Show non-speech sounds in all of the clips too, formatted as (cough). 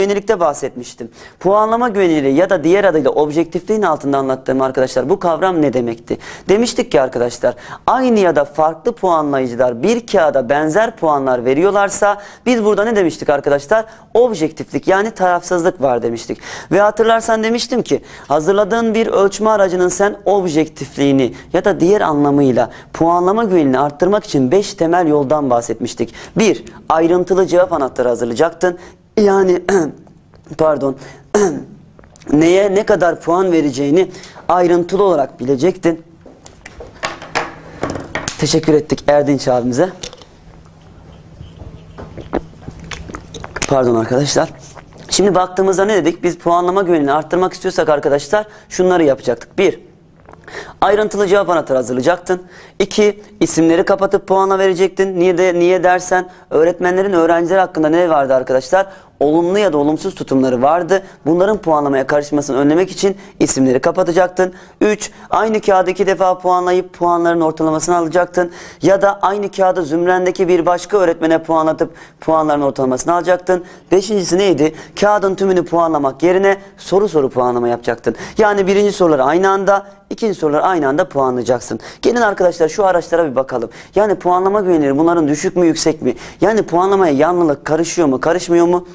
güvenilirlikte bahsetmiştim. Puanlama güvenilirliği ya da diğer adıyla objektifliğin altında anlattığım arkadaşlar bu kavram ne demekti? Demiştik ki arkadaşlar aynı ya da farklı puanlayıcılar bir kağıda benzer puanlar veriyorlarsa biz burada ne demiştik arkadaşlar? Objektiflik yani tarafsızlık var demiştik. Ve hatırlarsan demiştim ki hazırladığın bir ölçme aracının sen objektifliğini ya da diğer anlamıyla puanlama güvenini arttırmak için 5 temel yoldan bahsetmiştik. 1. Ayrıntılı cevap anahtarı hazırlayacaktın. Yani (clears throat) pardon (clears throat) neye ne kadar puan vereceğini ayrıntılı olarak bilecektin. Teşekkür ettik Erdinç abimize. Pardon arkadaşlar. Şimdi baktığımızda ne dedik? Biz puanlama güvenini arttırmak istiyorsak arkadaşlar şunları yapacaktık. 1. Ayrıntılı cevap anahtarı hazırlayacaktın. 2. isimleri kapatıp puana verecektin. Niye de niye dersen öğretmenlerin öğrenciler hakkında ne vardı arkadaşlar? Olumlu ya da olumsuz tutumları vardı. Bunların puanlamaya karışmasını önlemek için isimleri kapatacaktın. 3. Aynı kağıdı iki defa puanlayıp puanların ortalamasını alacaktın. Ya da aynı kağıdı zümrendeki bir başka öğretmene puanlatıp puanların ortalamasını alacaktın. Beşincisi neydi? Kağıdın tümünü puanlamak yerine soru soru puanlama yapacaktın. Yani birinci soruları aynı anda İkinci soruları aynı anda puanlayacaksın. Gelin arkadaşlar şu araçlara bir bakalım. Yani puanlama güvenilir bunların düşük mü yüksek mi? Yani puanlamaya yanlılık karışıyor mu karışmıyor mu?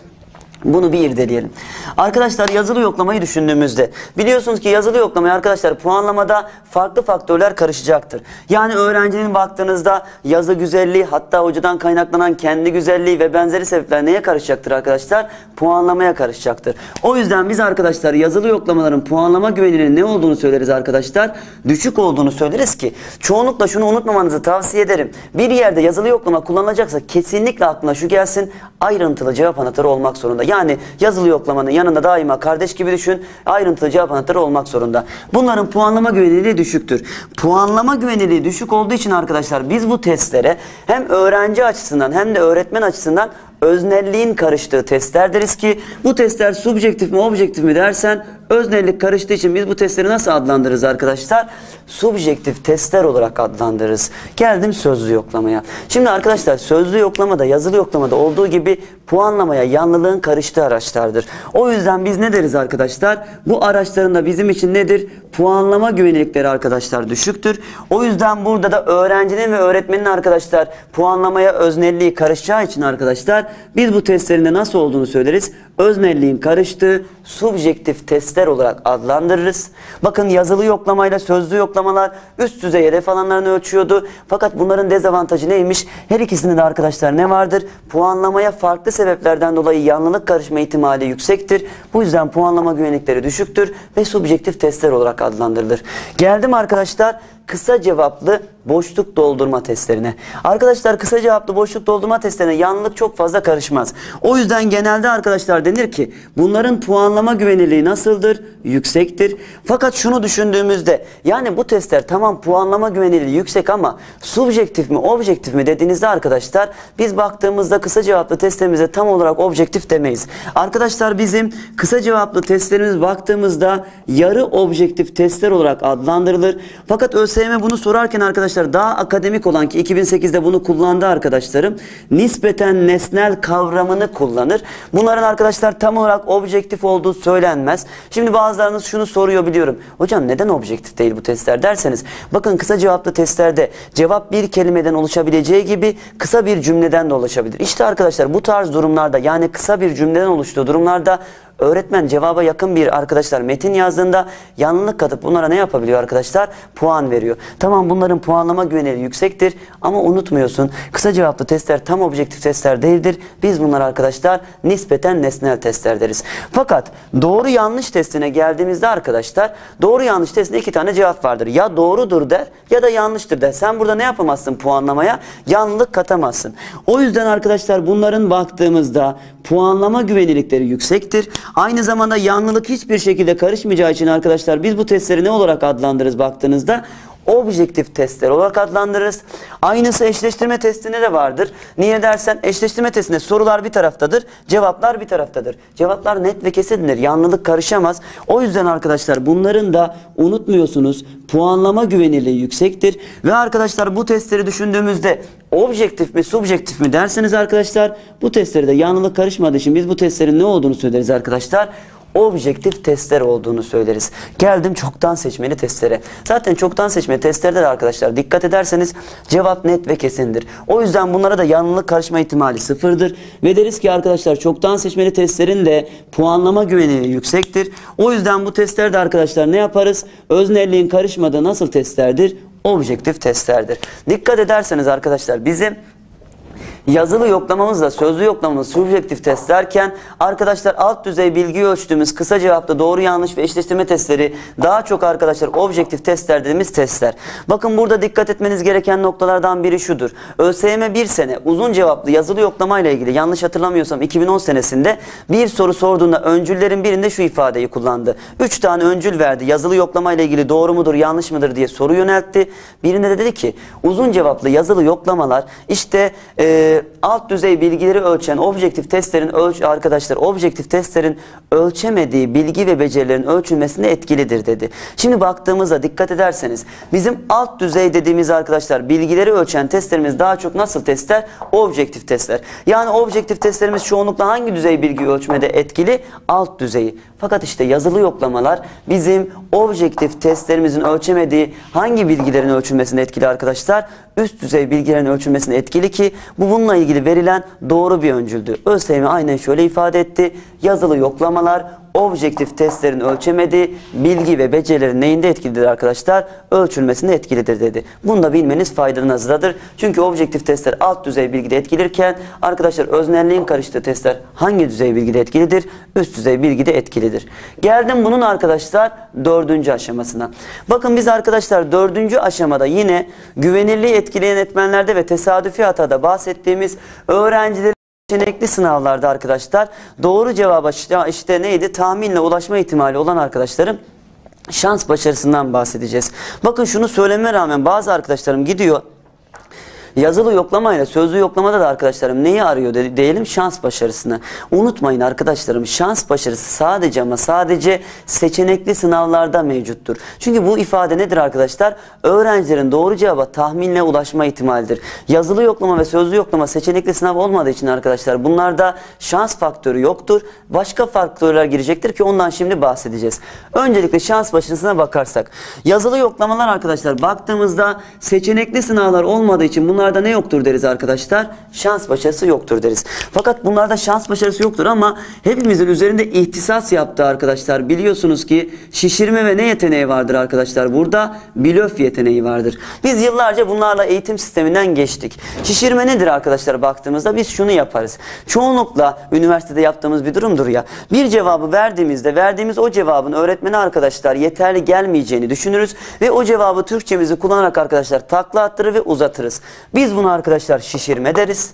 Bunu bir irdeleyelim. Arkadaşlar yazılı yoklamayı düşündüğümüzde biliyorsunuz ki yazılı yoklamaya arkadaşlar puanlamada farklı faktörler karışacaktır. Yani öğrencinin baktığınızda yazı güzelliği hatta hocadan kaynaklanan kendi güzelliği ve benzeri sebepler neye karışacaktır arkadaşlar? Puanlamaya karışacaktır. O yüzden biz arkadaşlar yazılı yoklamaların puanlama güveninin ne olduğunu söyleriz arkadaşlar. Düşük olduğunu söyleriz ki çoğunlukla şunu unutmamanızı tavsiye ederim. Bir yerde yazılı yoklama kullanılacaksa kesinlikle aklına şu gelsin ayrıntılı cevap anahtarı olmak zorunda. Yani yazılı yoklamanın yanında daima kardeş gibi düşün. Ayrıntılı cevap anahtarı olmak zorunda. Bunların puanlama güvenilirliği düşüktür. Puanlama güvenilirliği düşük olduğu için arkadaşlar biz bu testlere hem öğrenci açısından hem de öğretmen açısından öznelliğin karıştığı testler deriz ki bu testler subjektif mi objektif mi dersen öznellik karıştığı için biz bu testleri nasıl adlandırırız arkadaşlar? Subjektif testler olarak adlandırırız. Geldim sözlü yoklamaya. Şimdi arkadaşlar sözlü yoklamada yazılı yoklamada olduğu gibi puanlamaya yanlılığın karıştığı araçlardır. O yüzden biz ne deriz arkadaşlar? Bu araçların da bizim için nedir? Puanlama güvenilirlikleri arkadaşlar düşüktür. O yüzden burada da öğrencinin ve öğretmenin arkadaşlar puanlamaya öznelliği karışacağı için arkadaşlar biz bu testlerinde nasıl olduğunu söyleriz. Öznelliğin karıştığı subjektif testler olarak adlandırırız. Bakın yazılı yoklamayla sözlü yoklamalar üst düzey hedef alanlarını ölçüyordu. Fakat bunların dezavantajı neymiş? Her ikisinde de arkadaşlar ne vardır? Puanlamaya farklı sebeplerden dolayı yanlılık karışma ihtimali yüksektir. Bu yüzden puanlama güvenlikleri düşüktür ve subjektif testler olarak adlandırılır. Geldim arkadaşlar kısa cevaplı boşluk doldurma testlerine. Arkadaşlar kısa cevaplı boşluk doldurma testlerine yanlılık çok fazla karışmaz. O yüzden genelde arkadaşlar denir ki bunların puanlama güvenilirliği nasıldır? Yüksektir. Fakat şunu düşündüğümüzde yani bu testler tamam puanlama güvenilirliği yüksek ama subjektif mi objektif mi dediğinizde arkadaşlar biz baktığımızda kısa cevaplı testlerimize tam olarak objektif demeyiz. Arkadaşlar bizim kısa cevaplı testlerimiz baktığımızda yarı objektif testler olarak adlandırılır. Fakat ÖSYM bunu sorarken arkadaşlar daha akademik olan ki 2008'de bunu kullandı arkadaşlarım. Nispeten nesnel kavramını kullanır. Bunların arkadaşlar tam olarak objektif olduğu söylenmez. Şimdi bazılarınız şunu soruyor biliyorum. Hocam neden objektif değil bu testler derseniz. Bakın kısa cevaplı testlerde cevap bir kelimeden oluşabileceği gibi kısa bir cümleden de oluşabilir. İşte arkadaşlar bu tarz durumlarda yani kısa bir cümleden oluştuğu durumlarda öğretmen cevaba yakın bir arkadaşlar metin yazdığında yanlılık katıp bunlara ne yapabiliyor arkadaşlar? Puan veriyor. Tamam bunların puanlama güvenilirliği yüksektir ama unutmuyorsun kısa cevaplı testler tam objektif testler değildir. Biz bunlar arkadaşlar nispeten nesnel testler deriz. Fakat doğru yanlış testine geldiğimizde arkadaşlar doğru yanlış testinde iki tane cevap vardır. Ya doğrudur der ya da yanlıştır der. Sen burada ne yapamazsın puanlamaya? Yanlılık katamazsın. O yüzden arkadaşlar bunların baktığımızda puanlama güvenilirlikleri yüksektir. Aynı zamanda yanlılık hiçbir şekilde karışmayacağı için arkadaşlar biz bu testleri ne olarak adlandırırız baktığınızda? Objektif testler olarak adlandırırız. Aynısı eşleştirme testinde de vardır. Niye dersen eşleştirme testinde sorular bir taraftadır, cevaplar bir taraftadır. Cevaplar net ve kesindir. Yanlılık karışamaz. O yüzden arkadaşlar bunların da unutmuyorsunuz puanlama güvenilirliği yüksektir. Ve arkadaşlar bu testleri düşündüğümüzde objektif mi subjektif mi derseniz arkadaşlar bu testleri de yanlılık karışmadığı için biz bu testlerin ne olduğunu söyleriz arkadaşlar objektif testler olduğunu söyleriz. Geldim çoktan seçmeli testlere. Zaten çoktan seçmeli testlerde de arkadaşlar dikkat ederseniz cevap net ve kesindir. O yüzden bunlara da yanlılık karışma ihtimali sıfırdır. Ve deriz ki arkadaşlar çoktan seçmeli testlerin de puanlama güveniliği yüksektir. O yüzden bu testlerde arkadaşlar ne yaparız? Öznelliğin karışmadığı nasıl testlerdir? Objektif testlerdir. Dikkat ederseniz arkadaşlar bizim yazılı yoklamamızla sözlü yoklamamız subjektif test derken arkadaşlar alt düzey bilgi ölçtüğümüz kısa cevapta doğru yanlış ve eşleştirme testleri daha çok arkadaşlar objektif testler dediğimiz testler. Bakın burada dikkat etmeniz gereken noktalardan biri şudur. ÖSYM bir sene uzun cevaplı yazılı yoklama ile ilgili yanlış hatırlamıyorsam 2010 senesinde bir soru sorduğunda öncüllerin birinde şu ifadeyi kullandı. 3 tane öncül verdi. Yazılı yoklama ile ilgili doğru mudur yanlış mıdır diye soru yöneltti. Birinde de dedi ki uzun cevaplı yazılı yoklamalar işte e, alt düzey bilgileri ölçen objektif testlerin ölç arkadaşlar objektif testlerin ölçemediği bilgi ve becerilerin ölçülmesinde etkilidir dedi. Şimdi baktığımızda dikkat ederseniz bizim alt düzey dediğimiz arkadaşlar bilgileri ölçen testlerimiz daha çok nasıl testler? Objektif testler. Yani objektif testlerimiz çoğunlukla hangi düzey bilgi ölçmede etkili? Alt düzeyi. Fakat işte yazılı yoklamalar bizim objektif testlerimizin ölçemediği hangi bilgilerin ölçülmesinde etkili arkadaşlar? Üst düzey bilgilerin ölçülmesinde etkili ki bu bununla ilgili verilen doğru bir öncüldü. ÖSYM aynen şöyle ifade etti. Yazılı yoklamalar objektif testlerin ölçemediği bilgi ve becerilerin neyinde etkilidir arkadaşlar? Ölçülmesinde etkilidir dedi. Bunu da bilmeniz faydanızdadır. Çünkü objektif testler alt düzey bilgide etkilirken arkadaşlar öznelliğin karıştığı testler hangi düzey bilgide etkilidir? Üst düzey bilgide etkilidir. Geldim bunun arkadaşlar dördüncü aşamasına. Bakın biz arkadaşlar dördüncü aşamada yine güvenirliği etkileyen etmenlerde ve tesadüfi hatada bahsettiğimiz öğrencilerin seçenekli sınavlarda arkadaşlar doğru cevaba işte, neydi tahminle ulaşma ihtimali olan arkadaşlarım şans başarısından bahsedeceğiz. Bakın şunu söylememe rağmen bazı arkadaşlarım gidiyor Yazılı yoklamayla sözlü yoklamada da arkadaşlarım neyi arıyor de, diyelim şans başarısını. Unutmayın arkadaşlarım şans başarısı sadece ama sadece seçenekli sınavlarda mevcuttur. Çünkü bu ifade nedir arkadaşlar? Öğrencilerin doğru cevaba tahminle ulaşma ihtimalidir. Yazılı yoklama ve sözlü yoklama seçenekli sınav olmadığı için arkadaşlar bunlarda şans faktörü yoktur. Başka faktörler girecektir ki ondan şimdi bahsedeceğiz. Öncelikle şans başarısına bakarsak. Yazılı yoklamalar arkadaşlar baktığımızda seçenekli sınavlar olmadığı için bunlar bunlarda ne yoktur deriz arkadaşlar? Şans başarısı yoktur deriz. Fakat bunlarda şans başarısı yoktur ama hepimizin üzerinde ihtisas yaptığı arkadaşlar biliyorsunuz ki şişirme ve ne yeteneği vardır arkadaşlar? Burada blöf yeteneği vardır. Biz yıllarca bunlarla eğitim sisteminden geçtik. Şişirme nedir arkadaşlar baktığımızda? Biz şunu yaparız. Çoğunlukla üniversitede yaptığımız bir durumdur ya. Bir cevabı verdiğimizde verdiğimiz o cevabın öğretmeni arkadaşlar yeterli gelmeyeceğini düşünürüz ve o cevabı Türkçemizi kullanarak arkadaşlar takla attırır ve uzatırız. Biz bunu arkadaşlar şişirme deriz.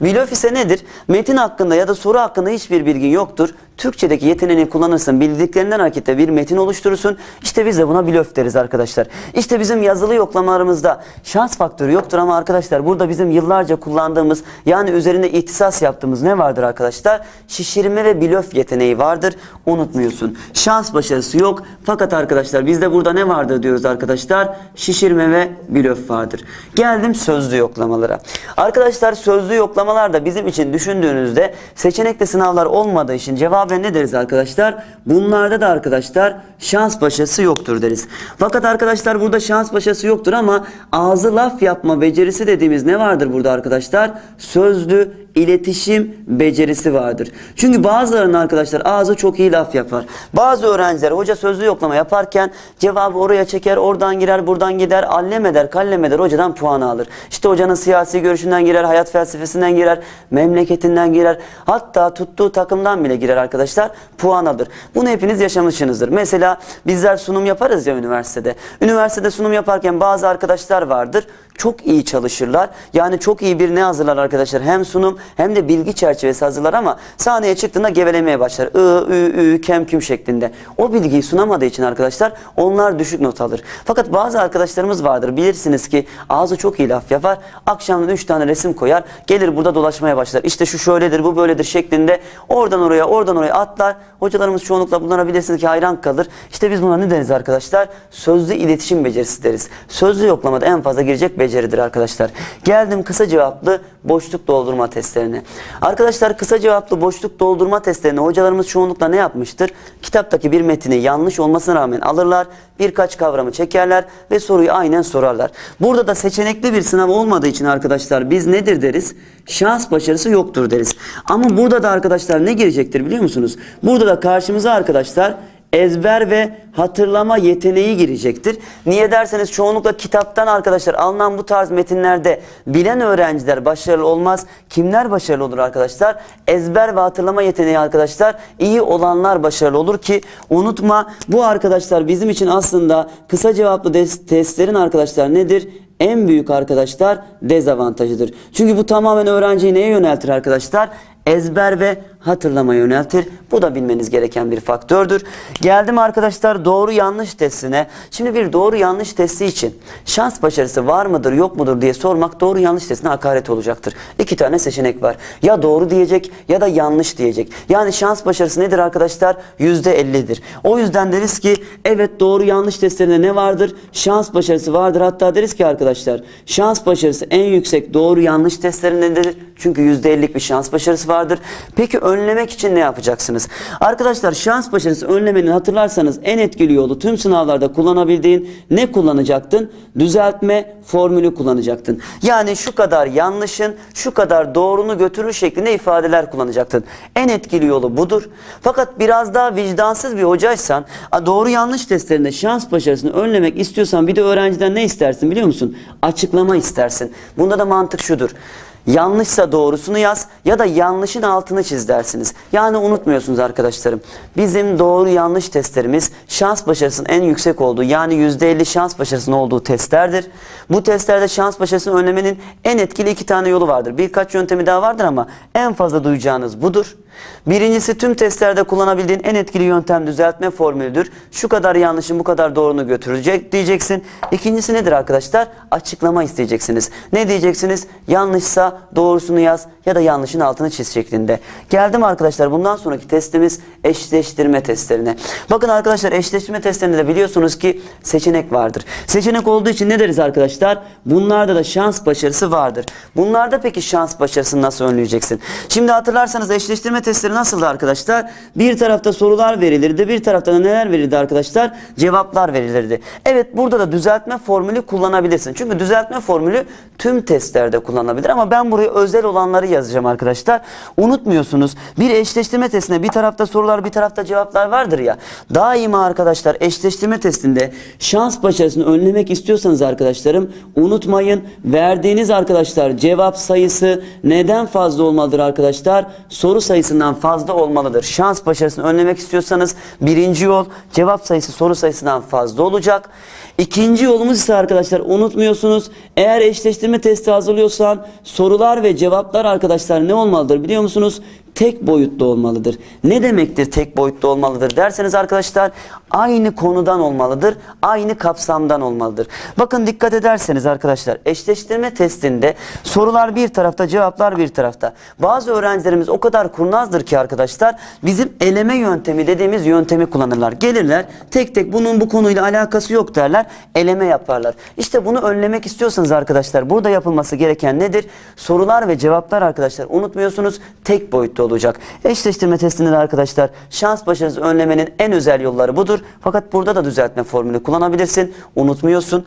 Blöf ise nedir? Metin hakkında ya da soru hakkında hiçbir bilgin yoktur. Türkçedeki yeteneğini kullanırsın, bildiklerinden hareketle bir metin oluşturursun. İşte biz de buna blöf deriz arkadaşlar. İşte bizim yazılı yoklamalarımızda şans faktörü yoktur ama arkadaşlar burada bizim yıllarca kullandığımız yani üzerinde ihtisas yaptığımız ne vardır arkadaşlar? Şişirme ve blöf yeteneği vardır. Unutmuyorsun. Şans başarısı yok. Fakat arkadaşlar bizde burada ne vardır diyoruz arkadaşlar? Şişirme ve blöf vardır. Geldim sözlü yoklamalara. Arkadaşlar sözlü yoklamalar da bizim için düşündüğünüzde seçenekli sınavlar olmadığı için cevaben ne deriz arkadaşlar? Bunlarda da arkadaşlar şans başarısı yoktur deriz. Fakat arkadaşlar burada şans başarısı yoktur ama ağzı laf yapma becerisi dediğimiz ne vardır burada arkadaşlar? Sözlü iletişim becerisi vardır. Çünkü bazılarının arkadaşlar ağzı çok iyi laf yapar. Bazı öğrenciler hoca sözlü yoklama yaparken cevabı oraya çeker, oradan girer, buradan gider, allem eder, kallem eder, hocadan puan alır. İşte hocanın siyasi görüşünden girer, hayat felsefesinden girer, memleketinden girer. Hatta tuttuğu takımdan bile girer arkadaşlar, puan alır. Bunu hepiniz yaşamışsınızdır. Mesela bizler sunum yaparız ya üniversitede. Üniversitede sunum yaparken bazı arkadaşlar vardır çok iyi çalışırlar. Yani çok iyi bir ne hazırlar arkadaşlar? Hem sunum hem de bilgi çerçevesi hazırlar ama sahneye çıktığında gevelemeye başlar. I, ü, ü, kem, küm şeklinde. O bilgiyi sunamadığı için arkadaşlar onlar düşük not alır. Fakat bazı arkadaşlarımız vardır. Bilirsiniz ki ağzı çok iyi laf yapar. Akşamdan 3 tane resim koyar. Gelir burada dolaşmaya başlar. İşte şu şöyledir, bu böyledir şeklinde oradan oraya, oradan oraya atlar. Hocalarımız çoğunlukla bunlara bilirsiniz ki hayran kalır. İşte biz buna ne deriz arkadaşlar? Sözlü iletişim becerisi deriz. Sözlü yoklamada en fazla girecek beceridir arkadaşlar. Geldim kısa cevaplı boşluk doldurma testlerine. Arkadaşlar kısa cevaplı boşluk doldurma testlerine hocalarımız çoğunlukla ne yapmıştır? Kitaptaki bir metini yanlış olmasına rağmen alırlar. Birkaç kavramı çekerler ve soruyu aynen sorarlar. Burada da seçenekli bir sınav olmadığı için arkadaşlar biz nedir deriz? Şans başarısı yoktur deriz. Ama burada da arkadaşlar ne girecektir biliyor musunuz? Burada da karşımıza arkadaşlar ezber ve hatırlama yeteneği girecektir. Niye derseniz çoğunlukla kitaptan arkadaşlar alınan bu tarz metinlerde bilen öğrenciler başarılı olmaz. Kimler başarılı olur arkadaşlar? Ezber ve hatırlama yeteneği arkadaşlar iyi olanlar başarılı olur ki unutma bu arkadaşlar bizim için aslında kısa cevaplı testlerin arkadaşlar nedir? En büyük arkadaşlar dezavantajıdır. Çünkü bu tamamen öğrenciyi neye yöneltir arkadaşlar? ezber ve hatırlama yöneltir. Bu da bilmeniz gereken bir faktördür. Geldim arkadaşlar doğru yanlış testine. Şimdi bir doğru yanlış testi için şans başarısı var mıdır yok mudur diye sormak doğru yanlış testine hakaret olacaktır. İki tane seçenek var. Ya doğru diyecek ya da yanlış diyecek. Yani şans başarısı nedir arkadaşlar? Yüzde ellidir. O yüzden deriz ki evet doğru yanlış testlerinde ne vardır? Şans başarısı vardır. Hatta deriz ki arkadaşlar şans başarısı en yüksek doğru yanlış testlerindedir. Çünkü yüzde ellilik bir şans başarısı vardır. Peki önlemek için ne yapacaksınız? Arkadaşlar şans başarısı önlemenin hatırlarsanız en etkili yolu tüm sınavlarda kullanabildiğin ne kullanacaktın? Düzeltme formülü kullanacaktın. Yani şu kadar yanlışın şu kadar doğrunu götürür şeklinde ifadeler kullanacaktın. En etkili yolu budur. Fakat biraz daha vicdansız bir hocaysan doğru yanlış testlerinde şans başarısını önlemek istiyorsan bir de öğrenciden ne istersin biliyor musun? Açıklama istersin. Bunda da mantık şudur. Yanlışsa doğrusunu yaz ya da yanlışın altını çiz dersiniz. Yani unutmuyorsunuz arkadaşlarım. Bizim doğru yanlış testlerimiz şans başarısının en yüksek olduğu yani %50 şans başarısının olduğu testlerdir. Bu testlerde şans başarısını önlemenin en etkili iki tane yolu vardır. Birkaç yöntemi daha vardır ama en fazla duyacağınız budur. Birincisi tüm testlerde kullanabildiğin en etkili yöntem düzeltme formülüdür. Şu kadar yanlışın bu kadar doğrunu götürecek diyeceksin. İkincisi nedir arkadaşlar? Açıklama isteyeceksiniz. Ne diyeceksiniz? Yanlışsa doğrusunu yaz ya da yanlışın altını çiz şeklinde. Geldim arkadaşlar bundan sonraki testimiz eşleştirme testlerine. Bakın arkadaşlar eşleştirme testlerinde de biliyorsunuz ki seçenek vardır. Seçenek olduğu için ne deriz arkadaşlar? Bunlarda da şans başarısı vardır. Bunlarda peki şans başarısını nasıl önleyeceksin? Şimdi hatırlarsanız eşleştirme testleri nasıldı arkadaşlar? Bir tarafta sorular verilirdi. Bir tarafta da neler verildi arkadaşlar? Cevaplar verilirdi. Evet burada da düzeltme formülü kullanabilirsin. Çünkü düzeltme formülü tüm testlerde kullanılabilir ama ben buraya özel olanları yazacağım arkadaşlar. Unutmuyorsunuz bir eşleştirme testinde bir tarafta sorular bir tarafta cevaplar vardır ya. Daima arkadaşlar eşleştirme testinde şans başarısını önlemek istiyorsanız arkadaşlarım unutmayın verdiğiniz arkadaşlar cevap sayısı neden fazla olmalıdır arkadaşlar? Soru sayısından fazla olmalıdır. Şans başarısını önlemek istiyorsanız birinci yol cevap sayısı soru sayısından fazla olacak. İkinci yolumuz ise arkadaşlar unutmuyorsunuz. Eğer eşleştirme testi hazırlıyorsan sorular ve cevaplar arkadaşlar ne olmalıdır biliyor musunuz? Tek boyutlu olmalıdır. Ne demektir tek boyutlu olmalıdır derseniz arkadaşlar aynı konudan olmalıdır. Aynı kapsamdan olmalıdır. Bakın dikkat ederseniz arkadaşlar eşleştirme testinde sorular bir tarafta cevaplar bir tarafta. Bazı öğrencilerimiz o kadar kurnazdır ki arkadaşlar bizim eleme yöntemi dediğimiz yöntemi kullanırlar. Gelirler tek tek bunun bu konuyla alakası yok derler eleme yaparlar. İşte bunu önlemek istiyorsanız arkadaşlar burada yapılması gereken nedir? Sorular ve cevaplar arkadaşlar unutmuyorsunuz tek boyutlu olacak. Eşleştirme testinde de arkadaşlar şans başarısı önlemenin en özel yolları budur. Fakat burada da düzeltme formülü kullanabilirsin. Unutmuyorsun.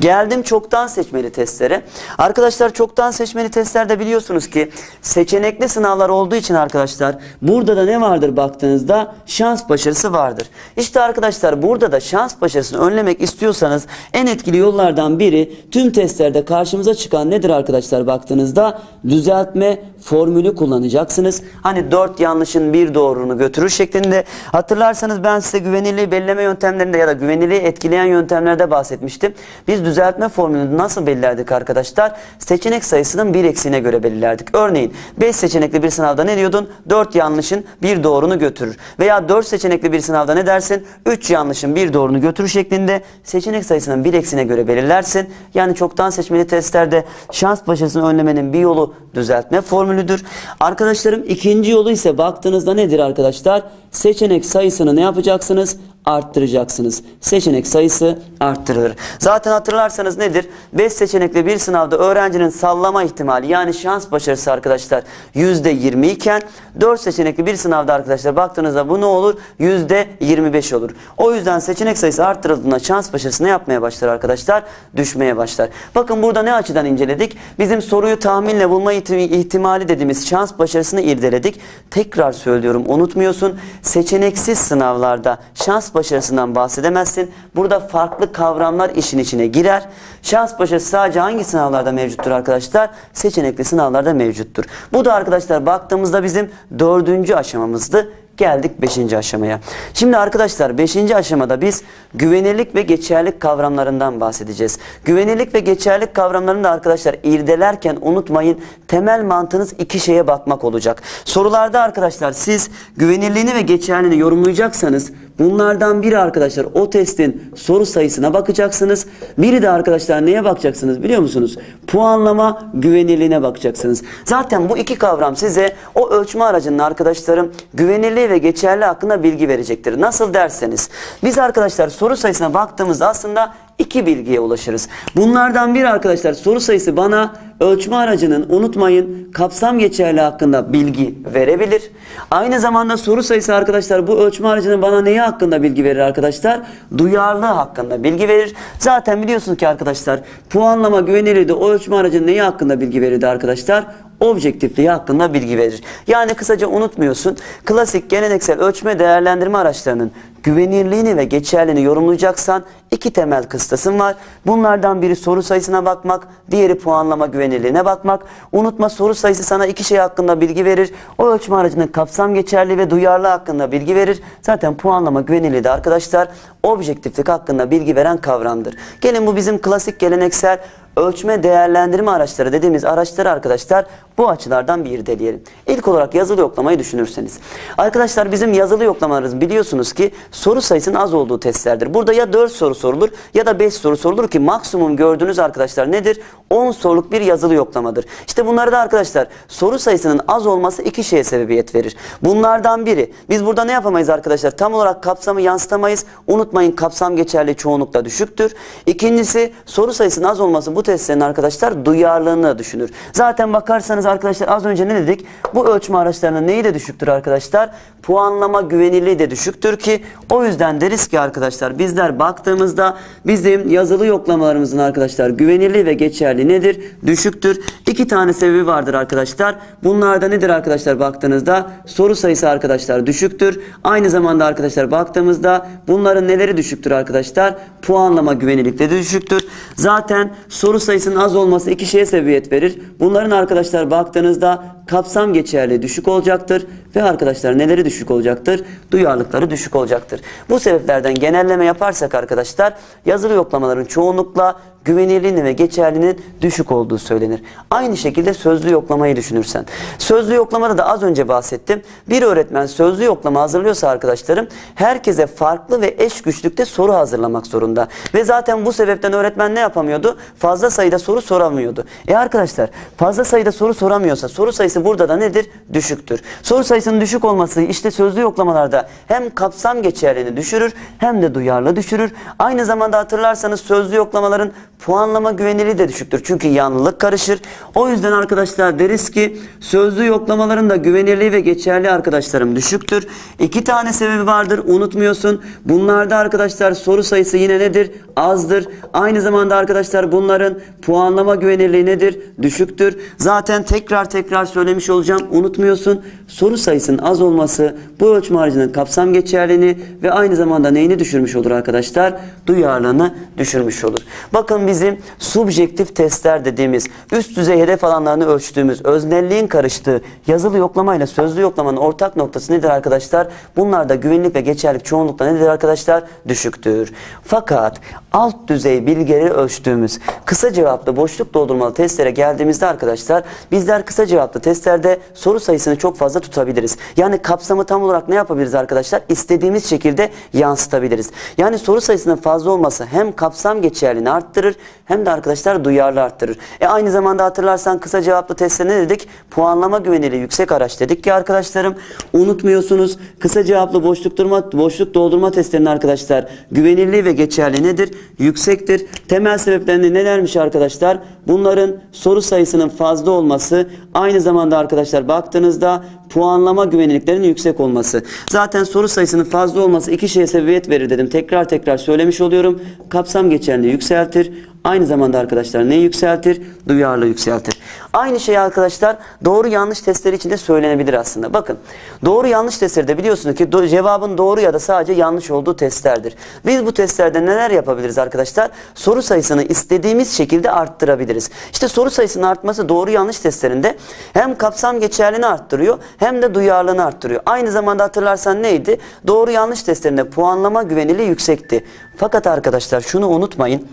Geldim çoktan seçmeli testlere. Arkadaşlar çoktan seçmeli testlerde biliyorsunuz ki seçenekli sınavlar olduğu için arkadaşlar burada da ne vardır baktığınızda şans başarısı vardır. İşte arkadaşlar burada da şans başarısını önlemek istiyorsanız en etkili yollardan biri tüm testlerde karşımıza çıkan nedir arkadaşlar baktığınızda düzeltme formülü kullanacaksınız. Hani 4 yanlışın bir doğrunu götürür şeklinde. Hatırlarsanız ben size güvenilirliği belirleme yöntemlerinde ya da güvenilirliği etkileyen yöntemlerde bahsetmiştim. Biz düzeltme formülünü nasıl belirlerdik arkadaşlar? Seçenek sayısının bir eksiğine göre belirlerdik. Örneğin 5 seçenekli bir sınavda ne diyordun? 4 yanlışın bir doğrunu götürür. Veya 4 seçenekli bir sınavda ne dersin? 3 yanlışın bir doğrunu götürür şeklinde seçenek sayısının bir eksiğine göre belirlersin. Yani çoktan seçmeli testlerde şans başarısını önlemenin bir yolu düzeltme formülüdür. Arkadaşlarım ikinci yolu ise baktığınızda nedir arkadaşlar? Seçenek sayısını ne yapacaksınız? Arttıracaksınız. Seçenek sayısı arttırılır. Zaten hatırlarsanız nedir? 5 seçenekli bir sınavda öğrencinin sallama ihtimali yani şans başarısı arkadaşlar %20 iken 4 seçenekli bir sınavda arkadaşlar baktığınızda bu ne olur? %25 olur. O yüzden seçenek sayısı arttırıldığında şans başarısı ne yapmaya başlar arkadaşlar? Düşmeye başlar. Bakın burada ne açıdan inceledik? Bizim soruyu tahminle bulma ihtimali dediğimiz şans başarısını irdeledik. Tekrar söylüyorum unutmuyorsun. Seçeneksiz sınavlarda şans başarısından bahsedemezsin. Burada farklı kavramlar işin içine girer. Şans başarısı sadece hangi sınavlarda mevcuttur arkadaşlar? Seçenekli sınavlarda mevcuttur. Bu da arkadaşlar baktığımızda bizim dördüncü aşamamızdı. Geldik 5. aşamaya. Şimdi arkadaşlar 5. aşamada biz güvenirlik ve geçerlik kavramlarından bahsedeceğiz. Güvenirlik ve geçerlik kavramlarını da arkadaşlar irdelerken unutmayın temel mantığınız iki şeye bakmak olacak. Sorularda arkadaşlar siz güvenirliğini ve geçerliliğini yorumlayacaksanız bunlardan biri arkadaşlar o testin soru sayısına bakacaksınız. Biri de arkadaşlar neye bakacaksınız biliyor musunuz? Puanlama güvenirliğine bakacaksınız. Zaten bu iki kavram size o ölçme aracının arkadaşlarım güvenirliği ve geçerli hakkında bilgi verecektir. Nasıl derseniz biz arkadaşlar soru sayısına baktığımızda aslında iki bilgiye ulaşırız. Bunlardan bir arkadaşlar soru sayısı bana ölçme aracının unutmayın kapsam geçerli hakkında bilgi verebilir. Aynı zamanda soru sayısı arkadaşlar bu ölçme aracının bana neyi hakkında bilgi verir arkadaşlar? Duyarlılığı hakkında bilgi verir. Zaten biliyorsunuz ki arkadaşlar puanlama güvenilirliği de o ölçme aracının neyi hakkında bilgi verirdi arkadaşlar? Objektifliği hakkında bilgi verir. Yani kısaca unutmuyorsun klasik geleneksel ölçme değerlendirme araçlarının güvenirliğini ve geçerliliğini yorumlayacaksan iki temel kıstasın var. Bunlardan biri soru sayısına bakmak, diğeri puanlama güvenirliğine bakmak. Unutma soru sayısı sana iki şey hakkında bilgi verir. O ölçme aracının kapsam geçerli ve duyarlı hakkında bilgi verir. Zaten puanlama güvenirliği de arkadaşlar objektiflik hakkında bilgi veren kavramdır. Gelin bu bizim klasik geleneksel ölçme değerlendirme araçları dediğimiz araçları arkadaşlar bu açılardan bir irdeleyelim. İlk olarak yazılı yoklamayı düşünürseniz. Arkadaşlar bizim yazılı yoklamalarımız biliyorsunuz ki soru sayısının az olduğu testlerdir. Burada ya 4 soru sorulur ya da 5 soru sorulur ki maksimum gördüğünüz arkadaşlar nedir? 10 soruluk bir yazılı yoklamadır. İşte bunları da arkadaşlar soru sayısının az olması iki şeye sebebiyet verir. Bunlardan biri biz burada ne yapamayız arkadaşlar? Tam olarak kapsamı yansıtamayız. Unutmayın kapsam geçerli çoğunlukla düşüktür. İkincisi soru sayısının az olması bu testlerin arkadaşlar duyarlılığını düşünür. Zaten bakarsanız arkadaşlar az önce ne dedik? Bu ölçme araçlarının neyi de düşüktür arkadaşlar? Puanlama güvenilirliği de düşüktür ki o yüzden deriz ki arkadaşlar bizler baktığımızda bizim yazılı yoklamalarımızın arkadaşlar güvenilirliği ve geçerli nedir? Düşüktür. İki tane sebebi vardır arkadaşlar. Bunlarda nedir arkadaşlar baktığınızda? Soru sayısı arkadaşlar düşüktür. Aynı zamanda arkadaşlar baktığımızda bunların neleri düşüktür arkadaşlar? Puanlama güvenilirlikte de düşüktür. Zaten soru sayısının az olması iki şeye sebebiyet verir. Bunların arkadaşlar baktığınızda kapsam geçerli düşük olacaktır ve arkadaşlar neleri düşük olacaktır? Duyarlılıkları düşük olacaktır. Bu sebeplerden genelleme yaparsak arkadaşlar yazılı yoklamaların çoğunlukla güvenilirliğinin ve geçerliliğinin düşük olduğu söylenir. Aynı şekilde sözlü yoklamayı düşünürsen. Sözlü yoklamada da az önce bahsettim. Bir öğretmen sözlü yoklama hazırlıyorsa arkadaşlarım herkese farklı ve eş güçlükte soru hazırlamak zorunda. Ve zaten bu sebepten öğretmen ne yapamıyordu? Fazla sayıda soru soramıyordu. E arkadaşlar fazla sayıda soru soramıyorsa soru sayısı burada da nedir? Düşüktür. Soru sayısının düşük olması işte sözlü yoklamalarda hem kapsam geçerliliğini düşürür hem de duyarlı düşürür. Aynı zamanda hatırlarsanız sözlü yoklamaların puanlama güvenilirliği de düşüktür. Çünkü yanlılık karışır. O yüzden arkadaşlar deriz ki sözlü yoklamaların da güvenilirliği ve geçerli arkadaşlarım düşüktür. İki tane sebebi vardır unutmuyorsun. Bunlarda arkadaşlar soru sayısı yine nedir? Azdır. Aynı zamanda arkadaşlar bunların puanlama güvenilirliği nedir? Düşüktür. Zaten tekrar tekrar söylemiş olacağım. Unutmuyorsun. Soru sayısının az olması bu ölçme harcının kapsam geçerliliğini ve aynı zamanda neyini düşürmüş olur arkadaşlar? Duyarlılığını düşürmüş olur. Bakın biz bizim subjektif testler dediğimiz üst düzey hedef alanlarını ölçtüğümüz öznelliğin karıştığı yazılı yoklamayla sözlü yoklamanın ortak noktası nedir arkadaşlar? Bunlarda güvenlik ve geçerlilik çoğunlukla nedir arkadaşlar? Düşüktür. Fakat alt düzey bilgileri ölçtüğümüz kısa cevaplı boşluk doldurmalı testlere geldiğimizde arkadaşlar bizler kısa cevaplı testlerde soru sayısını çok fazla tutabiliriz. Yani kapsamı tam olarak ne yapabiliriz arkadaşlar? İstediğimiz şekilde yansıtabiliriz. Yani soru sayısının fazla olması hem kapsam geçerliliğini arttırır hem de arkadaşlar duyarlı arttırır. E aynı zamanda hatırlarsan kısa cevaplı testte ne dedik? Puanlama güveniliği yüksek araç dedik ki arkadaşlarım unutmuyorsunuz. Kısa cevaplı boşluk durma boşluk doldurma testlerinin arkadaşlar güvenilirliği ve geçerli nedir? Yüksektir. Temel sebeplerini nelermiş arkadaşlar? Bunların soru sayısının fazla olması aynı zamanda arkadaşlar baktığınızda puanlama güvenilirliklerinin yüksek olması. Zaten soru sayısının fazla olması iki şeye sebebiyet verir dedim. Tekrar tekrar söylemiş oluyorum. Kapsam geçerliliği yükseltir. Aynı zamanda arkadaşlar ne yükseltir? Duyarlı yükseltir. Aynı şey arkadaşlar doğru yanlış testleri için de söylenebilir aslında. Bakın doğru yanlış testleri de biliyorsunuz ki do cevabın doğru ya da sadece yanlış olduğu testlerdir. Biz bu testlerde neler yapabiliriz arkadaşlar? Soru sayısını istediğimiz şekilde arttırabiliriz. İşte soru sayısının artması doğru yanlış testlerinde hem kapsam geçerliliğini arttırıyor hem de duyarlılığını arttırıyor. Aynı zamanda hatırlarsan neydi? Doğru yanlış testlerinde puanlama güveniliği yüksekti. Fakat arkadaşlar şunu unutmayın.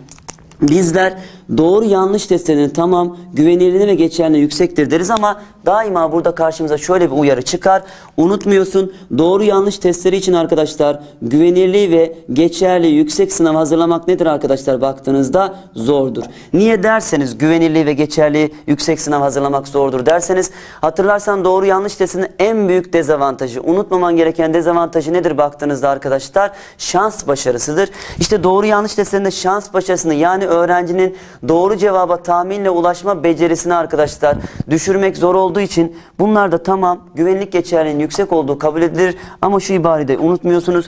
Bizler doğru yanlış testlerinin tamam güvenilirliği ve geçerliliği yüksektir deriz ama daima burada karşımıza şöyle bir uyarı çıkar. Unutmuyorsun doğru yanlış testleri için arkadaşlar güvenilirliği ve geçerliliği yüksek sınav hazırlamak nedir arkadaşlar baktığınızda zordur. Niye derseniz güvenilirliği ve geçerliliği yüksek sınav hazırlamak zordur derseniz hatırlarsan doğru yanlış testinin en büyük dezavantajı unutmaman gereken dezavantajı nedir baktığınızda arkadaşlar şans başarısıdır. İşte doğru yanlış testlerinde şans başarısını yani öğrencinin doğru cevaba tahminle ulaşma becerisini arkadaşlar düşürmek zor olduğu için bunlar da tamam güvenlik geçerliliğinin yüksek olduğu kabul edilir ama şu ibareyi de unutmuyorsunuz.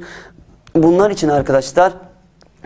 Bunlar için arkadaşlar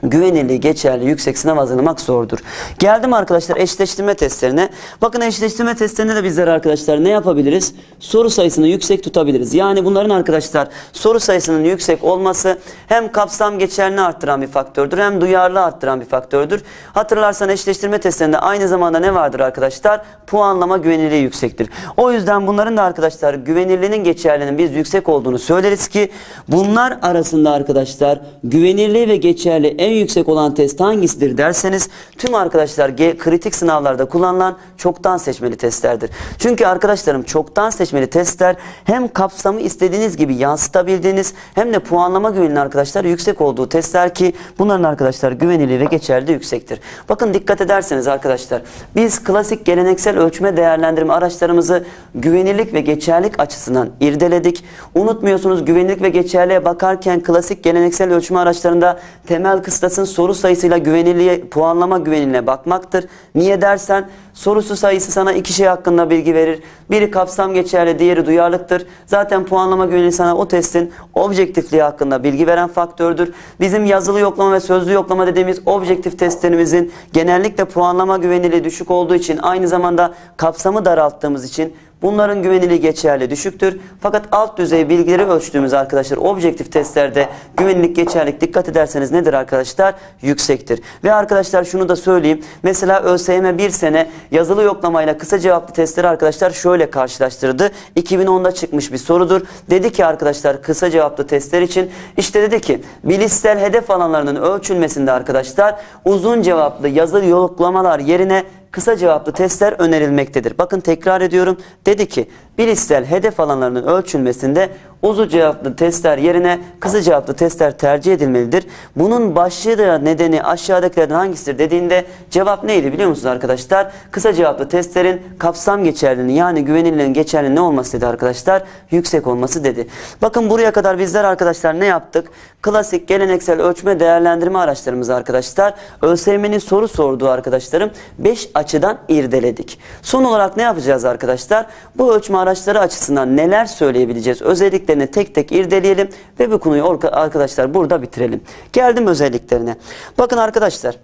güvenilirliği geçerli yüksek sınav hazırlamak zordur. Geldim arkadaşlar eşleştirme testlerine. Bakın eşleştirme testlerinde de bizler arkadaşlar ne yapabiliriz? Soru sayısını yüksek tutabiliriz. Yani bunların arkadaşlar soru sayısının yüksek olması hem kapsam geçerliliğini arttıran bir faktördür hem duyarlı arttıran bir faktördür. Hatırlarsan eşleştirme testlerinde aynı zamanda ne vardır arkadaşlar? Puanlama güvenilirliği yüksektir. O yüzden bunların da arkadaşlar güvenilirliğinin geçerliliğinin biz yüksek olduğunu söyleriz ki bunlar arasında arkadaşlar güvenilirliği ve geçerli en yüksek olan test hangisidir derseniz tüm arkadaşlar G, kritik sınavlarda kullanılan çoktan seçmeli testlerdir. Çünkü arkadaşlarım çoktan seçmeli testler hem kapsamı istediğiniz gibi yansıtabildiğiniz hem de puanlama güvenliğinin arkadaşlar yüksek olduğu testler ki bunların arkadaşlar güvenilirliği ve geçerliliği yüksektir. Bakın dikkat ederseniz arkadaşlar biz klasik geleneksel ölçme değerlendirme araçlarımızı güvenilirlik ve geçerlilik açısından irdeledik. Unutmuyorsunuz güvenilirlik ve geçerliğe bakarken klasik geleneksel ölçme araçlarında temel kıstasın soru sayısıyla güvenilirliğe, puanlama güvenilirliğine bakmaktır. Niye dersen sorusu sayısı sana iki şey hakkında bilgi verir. Biri kapsam geçerli, diğeri duyarlıktır. Zaten puanlama güvenilirliği sana o testin objektifliği hakkında bilgi veren faktördür. Bizim yazılı yoklama ve sözlü yoklama dediğimiz objektif testlerimizin genellikle puanlama güvenilirliği düşük olduğu için aynı zamanda kapsamı daralttığımız için Bunların güvenilirliği geçerli düşüktür. Fakat alt düzey bilgileri ölçtüğümüz arkadaşlar objektif testlerde güvenilirlik geçerlilik dikkat ederseniz nedir arkadaşlar? Yüksektir. Ve arkadaşlar şunu da söyleyeyim. Mesela ÖSYM bir sene yazılı yoklamayla kısa cevaplı testleri arkadaşlar şöyle karşılaştırdı. 2010'da çıkmış bir sorudur. Dedi ki arkadaşlar kısa cevaplı testler için işte dedi ki bilişsel hedef alanlarının ölçülmesinde arkadaşlar uzun cevaplı yazılı yoklamalar yerine kısa cevaplı testler önerilmektedir. Bakın tekrar ediyorum. Dedi ki bilişsel hedef alanlarının ölçülmesinde uzun cevaplı testler yerine kısa cevaplı testler tercih edilmelidir. Bunun başlığı da nedeni aşağıdakilerden hangisidir dediğinde cevap neydi biliyor musunuz arkadaşlar? Kısa cevaplı testlerin kapsam geçerliliğini yani güvenilirliğin geçerliliği ne olması dedi arkadaşlar? Yüksek olması dedi. Bakın buraya kadar bizler arkadaşlar ne yaptık? Klasik geleneksel ölçme değerlendirme araçlarımızı arkadaşlar ÖSYM'nin soru sorduğu arkadaşlarım 5 açıdan irdeledik. Son olarak ne yapacağız arkadaşlar? Bu ölçme araçları açısından neler söyleyebileceğiz? Özelliklerini tek tek irdeleyelim ve bu konuyu arkadaşlar burada bitirelim. Geldim özelliklerine. Bakın arkadaşlar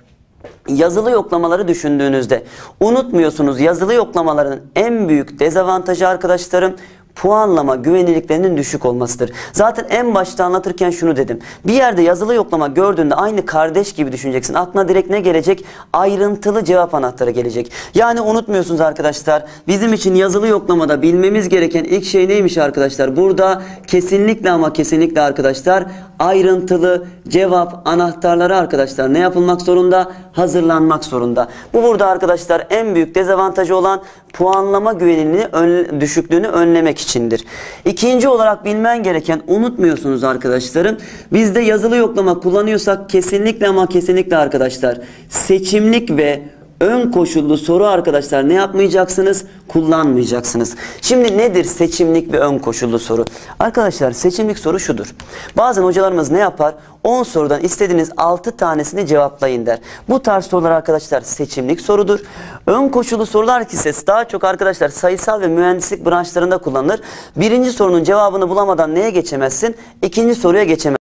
yazılı yoklamaları düşündüğünüzde unutmuyorsunuz yazılı yoklamaların en büyük dezavantajı arkadaşlarım puanlama güvenilirliklerinin düşük olmasıdır. Zaten en başta anlatırken şunu dedim. Bir yerde yazılı yoklama gördüğünde aynı kardeş gibi düşüneceksin. Aklına direkt ne gelecek? Ayrıntılı cevap anahtarı gelecek. Yani unutmuyorsunuz arkadaşlar. Bizim için yazılı yoklamada bilmemiz gereken ilk şey neymiş arkadaşlar? Burada kesinlikle ama kesinlikle arkadaşlar ayrıntılı cevap anahtarları arkadaşlar ne yapılmak zorunda? Hazırlanmak zorunda. Bu burada arkadaşlar en büyük dezavantajı olan puanlama güvenilini ön- düşüklüğünü önlemek içindir. İkinci olarak bilmen gereken unutmuyorsunuz arkadaşlarım. Bizde yazılı yoklama kullanıyorsak kesinlikle ama kesinlikle arkadaşlar seçimlik ve ön koşullu soru arkadaşlar ne yapmayacaksınız? Kullanmayacaksınız. Şimdi nedir seçimlik ve ön koşullu soru? Arkadaşlar seçimlik soru şudur. Bazen hocalarımız ne yapar? 10 sorudan istediğiniz 6 tanesini cevaplayın der. Bu tarz sorular arkadaşlar seçimlik sorudur. Ön koşullu sorular ise daha çok arkadaşlar sayısal ve mühendislik branşlarında kullanılır. Birinci sorunun cevabını bulamadan neye geçemezsin? İkinci soruya geçemezsin.